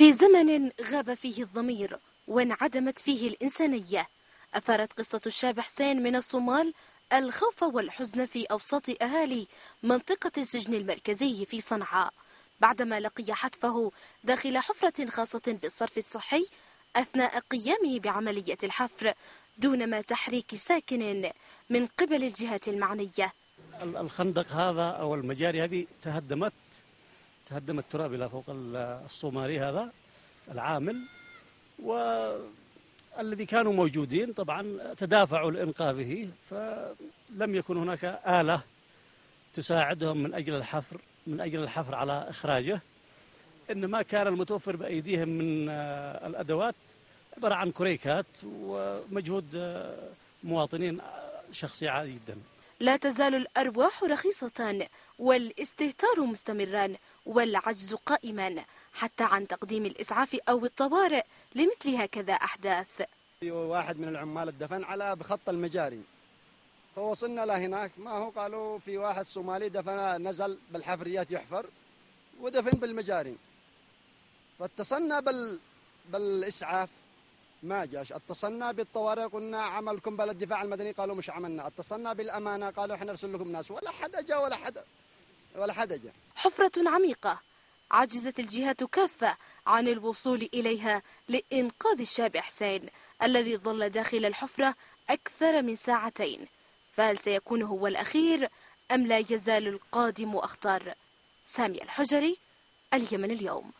في زمن غاب فيه الضمير وانعدمت فيه الإنسانية. أثارت قصة الشاب حسين من الصومال الخوف والحزن في أوساط أهالي منطقة السجن المركزي في صنعاء. بعدما لقي حتفه داخل حفرة خاصة بالصرف الصحي أثناء قيامه بعملية الحفر دون ما تحريك ساكن من قبل الجهات المعنية. الخندق هذا أو المجاري هذه تهدمت تهدم التراب إلى فوق الصومالي هذا العامل والذي كانوا موجودين طبعا تدافعوا لإنقاذه فلم يكن هناك آلة تساعدهم من أجل الحفر من أجل الحفر على إخراجه. إنما كان المتوفر بأيديهم من الأدوات عبارة عن كريكات ومجهود مواطنين شخصي عادي جدا. لا تزال الأرواح رخيصة والاستهتار مستمرا والعجز قائما حتى عن تقديم الإسعاف أو الطوارئ لمثل هكذا أحداث. واحد من العمال الدفن على بخط المجاري. فوصلنا لهناك. ما هو؟ قالوا في واحد صومالي دفن نزل بالحفريات يحفر ودفن بالمجاري. فاتصلنا بال بالإسعاف. ما جاش. اتصلنا بالطوارئ قلنا عملكم بلد الدفاع المدني. قالوا مش عملنا. اتصلنا بالأمانة. قالوا إحنا نرسل لكم ناس. ولا حدا جاء ولا حدا ولا حدا جاء حفرة عميقة. عجزت الجهات كافة عن الوصول إليها لإنقاذ الشاب حسين الذي ظل داخل الحفرة أكثر من ساعتين. فهل سيكون هو الأخير أم لا يزال القادم أخطر سامي الحجري اليمن اليوم.